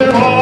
Oh!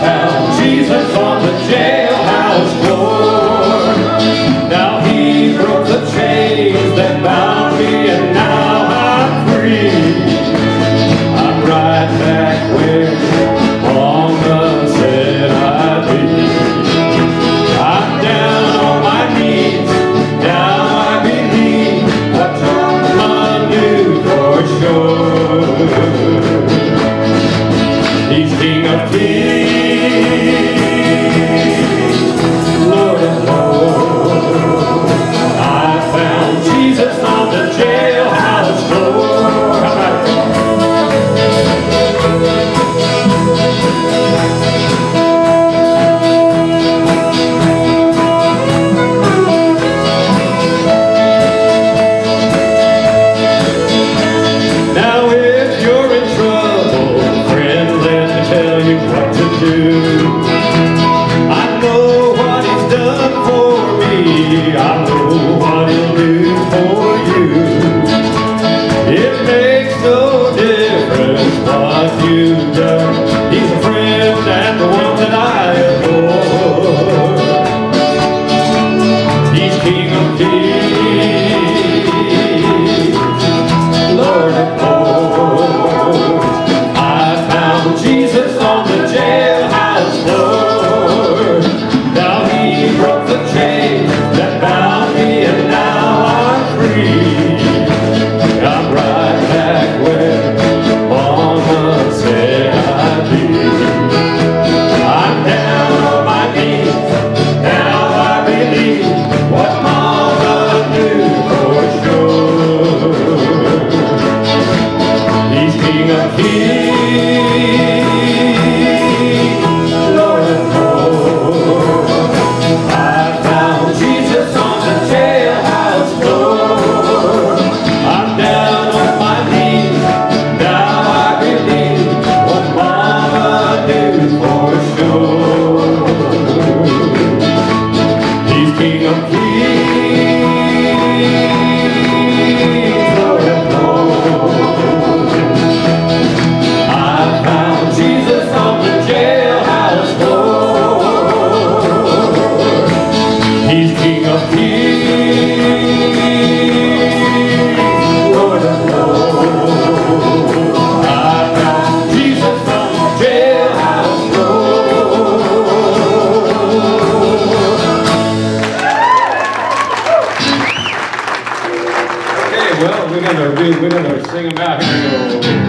found I know what he's done for me. I know what he'll do for you. It makes no difference what you've done. we're gonna, we're gonna sing them out. Here